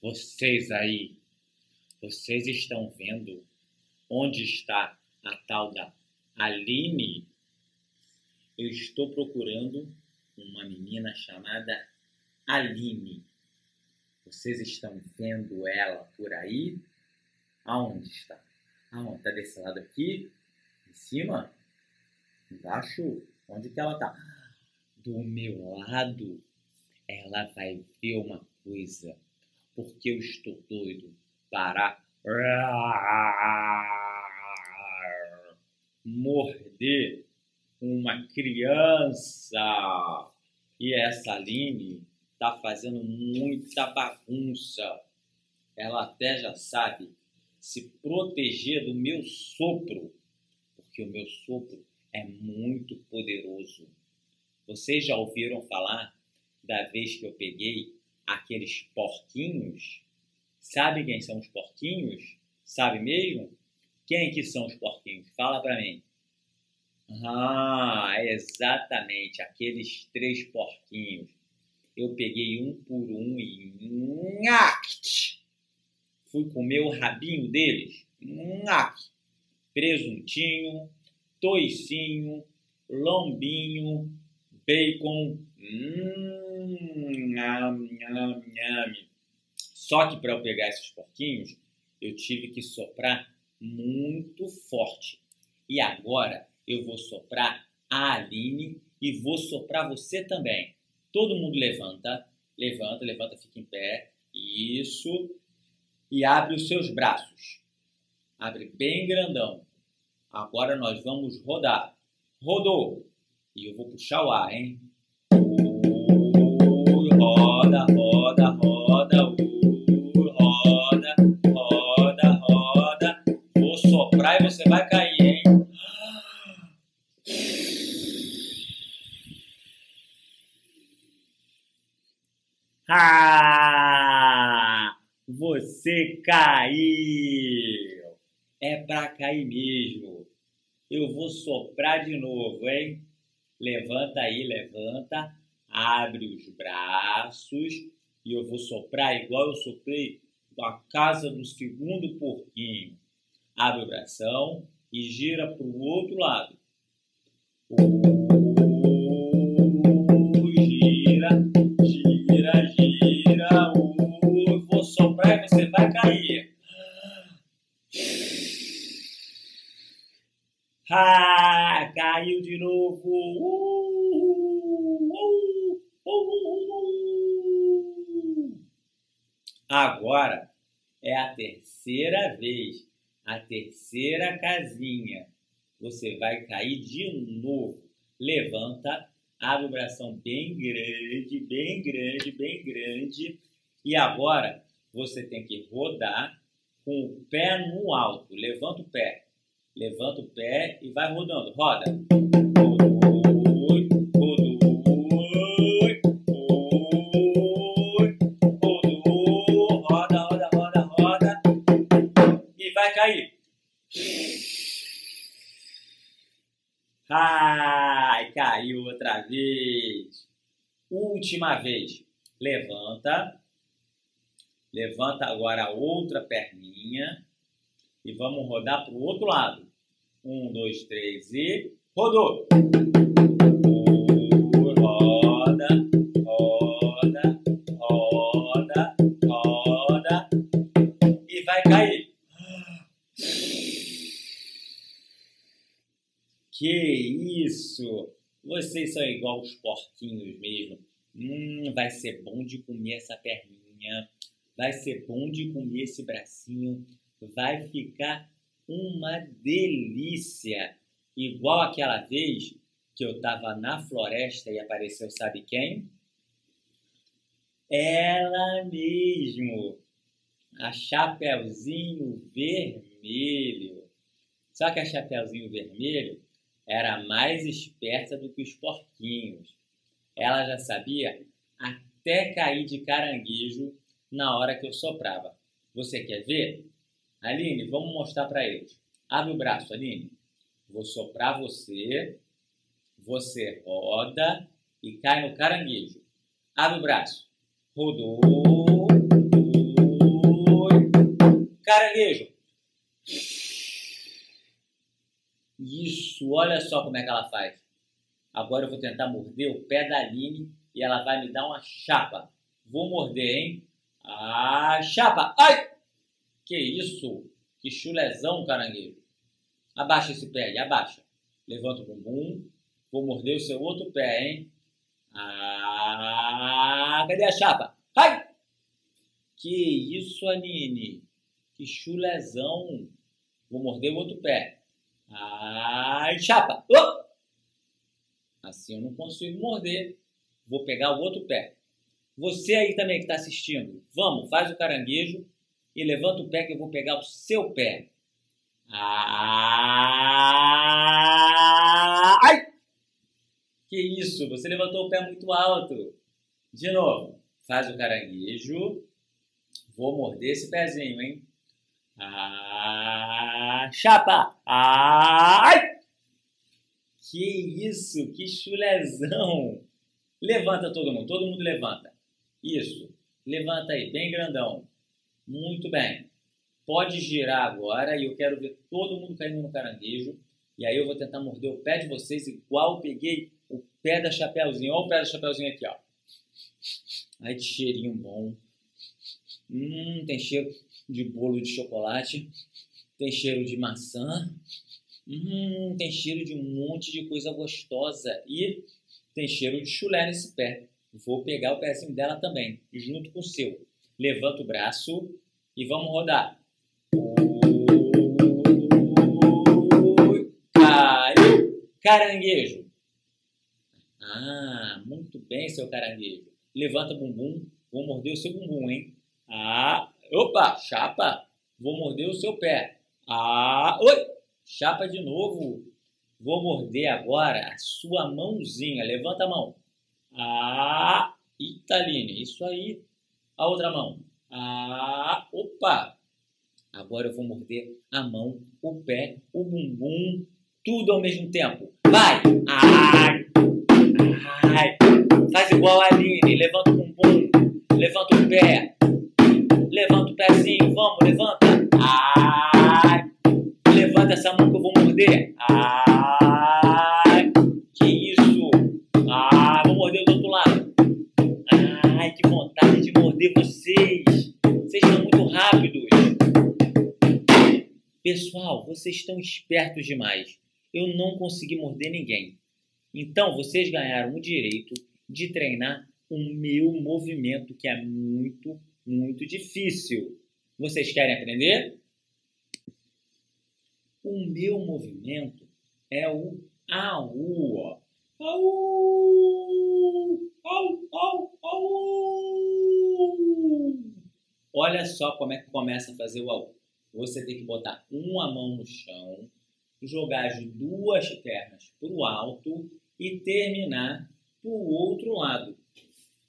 Vocês aí, vocês estão vendo onde está a tal da Aline? Eu estou procurando uma menina chamada Aline. Vocês estão vendo ela por aí? Aonde está? Aonde? Está desse lado aqui? Em cima? Embaixo? Onde que ela está? Do meu lado. Ela vai ver uma coisa. Porque eu estou doido para morder uma criança. E essa Aline tá fazendo muita bagunça. Ela até já sabe se proteger do meu sopro, porque o meu sopro é muito poderoso. Vocês já ouviram falar da vez que eu peguei aqueles porquinhos? Sabe quem são os porquinhos? Sabe mesmo? Quem que são os porquinhos? Fala para mim. Ah, exatamente, aqueles três porquinhos eu peguei um por um e fui comer o rabinho deles, nhact, presuntinho, toicinho, lombinho, bacon, hum, nham, nham, nham. Só que para eu pegar esses porquinhos, eu tive que soprar muito forte. E agora eu vou soprar a Aline e vou soprar você também. Todo mundo levanta, levanta, levanta, fica em pé. Isso. E abre os seus braços. Abre bem grandão. Agora nós vamos rodar. Rodou. E eu vou puxar o ar, hein? roda, roda, roda, Você caiu! É pra cair mesmo. Eu vou soprar de novo, hein? Levanta aí, levanta. Abre os braços. E eu vou soprar igual eu soprei a casa do segundo porquinho. Abre o bração e gira para o outro lado. Ah, caiu de novo. Uh, uh, uh, Agora é a terceira vez, a terceira casinha. Você vai cair de novo. Levanta, abre o bração bem grande, bem grande, bem grande. E agora você tem que rodar com o pé no alto. Levanta o pé. Levanta o pé e vai rodando. Roda. Roda, roda, roda, roda. E vai cair. Ai, caiu outra vez. Última vez. Levanta. Levanta agora a outra perninha e vamos rodar para o outro lado. Um, dois, três e rodou. Roda, roda, roda, roda e vai cair. Que isso! Vocês são igual os porquinhos mesmo. Hum, vai ser bom de comer essa perninha. Vai ser bom de comer esse bracinho vai ficar uma delícia. Igual aquela vez que eu estava na floresta e apareceu, sabe quem? Ela mesmo, a Chapeuzinho Vermelho. Só que a Chapeuzinho Vermelho era mais esperta do que os porquinhos. Ela já sabia até cair de caranguejo na hora que eu soprava. Você quer ver? Aline, vamos mostrar para eles. Abre o braço, Aline. Vou soprar você. Você roda e cai no caranguejo. Abre o braço. Rodou. Caranguejo. Isso, olha só como é que ela faz. Agora eu vou tentar morder o pé da Aline e ela vai me dar uma chapa. Vou morder, hein? Ah, chapa! Ai! Que isso? Que chulezão, caranguejo. Abaixa esse pé aí, abaixa. Levanta o bumbum. Vou morder o seu outro pé, hein? Ah, cadê a chapa? Ai! Que isso, Aline? Que chulezão. Vou morder o outro pé. Ai, chapa! Oh! Assim eu não consigo morder. Vou pegar o outro pé. Você aí também que está assistindo, vamos, faz o caranguejo e levanta o pé que eu vou pegar o seu pé. Ah, ai! Que isso? Você levantou o pé muito alto. De novo, faz o caranguejo. Vou morder esse pezinho, hein? Ah, chapa! Ai! Que isso? Que chulezão! Levanta todo mundo, todo mundo levanta. Isso. Levanta aí, bem grandão. Muito bem. Pode girar agora e eu quero ver todo mundo caindo no caranguejo. E aí eu vou tentar morder o pé de vocês igual peguei o pé da Chapeuzinho. Olha o pé da Chapeuzinho aqui, ó. Ai, que cheirinho bom. Hum, tem cheiro de bolo de chocolate. Tem cheiro de maçã. Hum, tem cheiro de um monte de coisa gostosa. E tem cheiro de chulé nesse pé. Vou pegar o pezinho dela também, junto com o seu. Levanta o braço e vamos rodar. Caiu. Caranguejo. Ah, muito bem, seu caranguejo. Levanta o bumbum. Vou morder o seu bumbum, hein? Ah, opa, chapa. Vou morder o seu pé. Ah, oi, chapa de novo. Vou morder agora a sua mãozinha. Levanta a mão. Ah, Italine, isso aí. A outra mão. Ah, opa. Agora eu vou morder a mão, o pé, o bumbum, tudo ao mesmo tempo. Vai! Ai! Ai! Faz igual a Aline. Levanta o bumbum, levanta o pé, levanta o pezinho, vamos, levanta. Vocês estão espertos demais. Eu não consegui morder ninguém. Então, vocês ganharam o direito de treinar o meu movimento, que é muito, muito difícil. Vocês querem aprender? O meu movimento é o AU. Au! Au, au, au! Olha só como é que começa a fazer o AU. Você tem que botar uma mão no chão, jogar as duas pernas para o alto e terminar para o outro lado.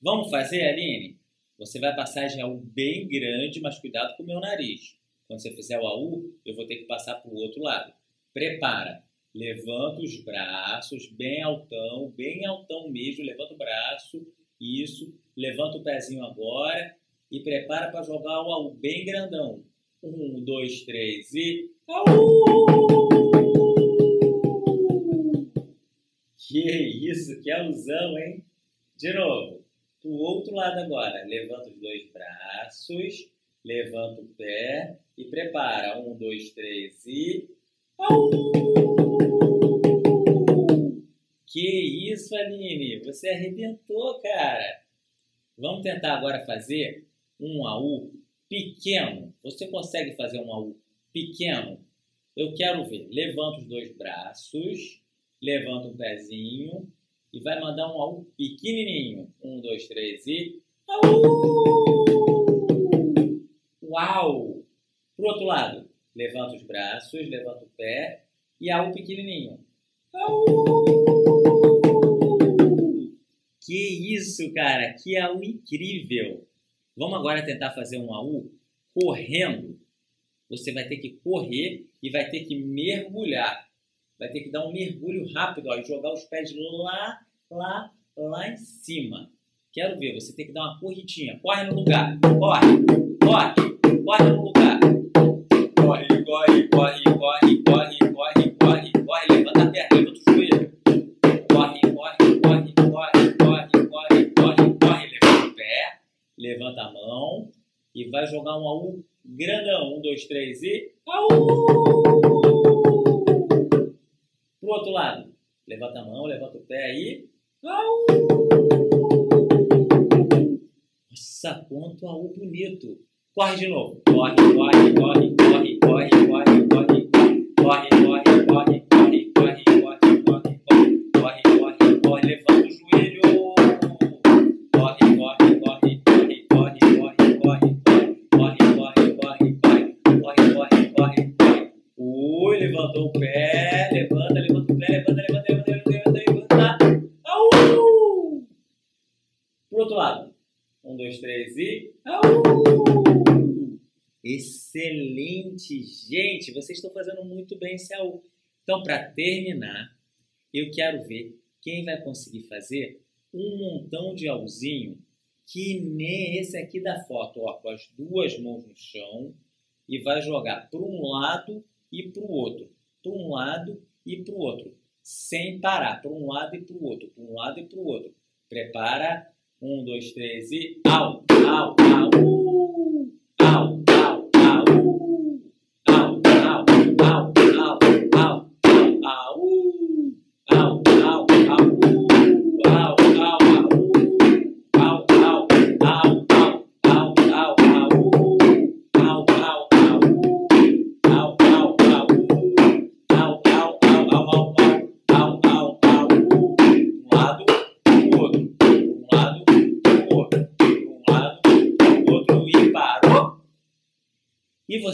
Vamos fazer, Aline? Você vai passar AU bem grande, mas cuidado com o meu nariz. Quando você fizer o AU, eu vou ter que passar para o outro lado. Prepara. Levanta os braços bem altão, bem altão mesmo. Levanta o braço. Isso. Levanta o pezinho agora. E prepara para jogar o AU bem grandão. Um, dois, três e. Que isso, que alusão, hein? De novo. Do outro lado agora. Levanta os dois braços. Levanta o pé. E prepara. Um, dois, três e. Que isso, Aline? Você arrebentou, cara. Vamos tentar agora fazer um AU pequeno. Você consegue fazer um AU pequeno? Eu quero ver. Levanta os dois braços, levanta um pezinho e vai mandar um AU pequenininho. Um, dois, três e... AU! Uau! Pro outro lado. Levanta os braços, levanta o pé e AU pequenininho. Que isso, cara! Que AU incrível! Vamos agora tentar fazer um AU correndo. você vai ter que correr e vai ter que mergulhar. Vai ter que dar um mergulho rápido ó, e jogar os pés lá, lá, lá em cima. Quero ver, você tem que dar uma corridinha. Corre no lugar. Corre, corre, corre no lugar. Corre, corre, corre, corre, jogar um grandão. Um, dois, três e. AU! Pro outro lado. Levanta a mão, levanta o pé aí. AU! Nossa, quanto AU bonito. Corre de novo. Corre, corre, corre, corre, corre, corre, corre, corre, Pro outro lado. Um, dois, três e. Au! Excelente, gente! Vocês estão fazendo muito bem esse AU. Então, para terminar, eu quero ver quem vai conseguir fazer um montão de auzinho que nem esse aqui da foto, ó, com as duas mãos no chão e vai jogar para um lado e para o outro, para um lado e para o outro, sem parar, para um lado e para o outro, para um lado e para o outro. Prepara, um, dois, três e au, au, au, uh,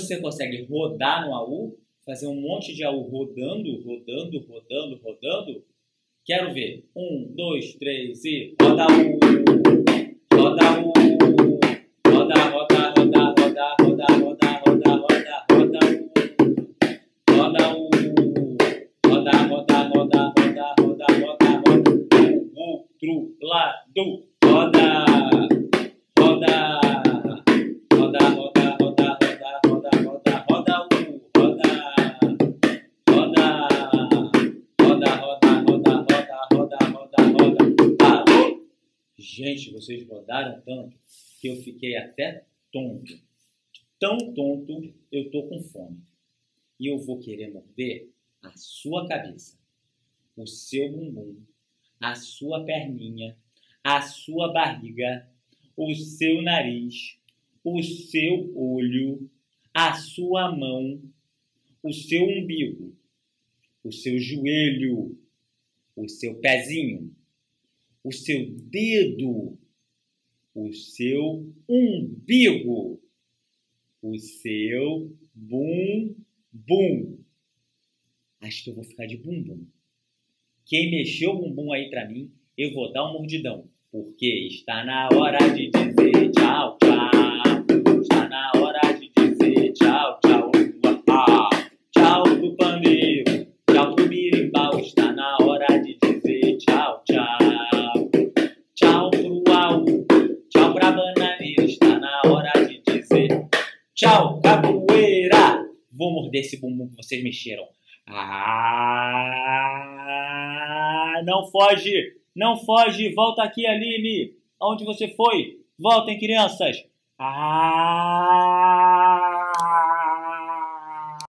você consegue rodar no AU, fazer um monte de AU rodando, rodando, rodando, rodando. Quero ver. Um, dois, três e roda U, roda U, tanto que eu fiquei até tonto. Tão tonto, eu tô com fome. E eu vou querer morder a sua cabeça, o seu bumbum, a sua perninha, a sua barriga, o seu nariz, o seu olho, a sua mão, o seu umbigo, o seu joelho, o seu pezinho, o seu dedo, o seu umbigo, o seu bumbum. Acho que eu vou ficar de bumbum. Quem mexeu o bumbum aí pra mim, eu vou dar um mordidão. Porque está na hora de dizer tchau. Vou morder esse bumbum que vocês mexeram. Ah, não foge, não foge, volta aqui, Aline. Aonde você foi? Voltem, crianças. Ah,